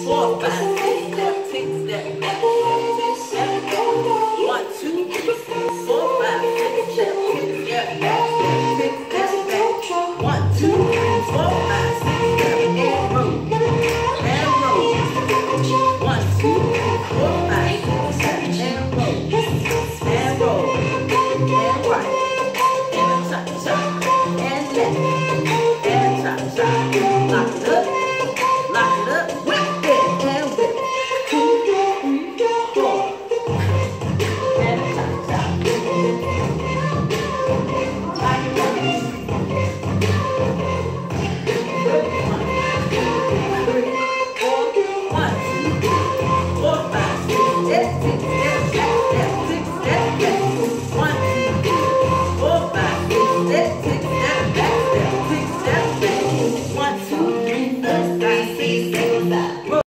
Four, five, love.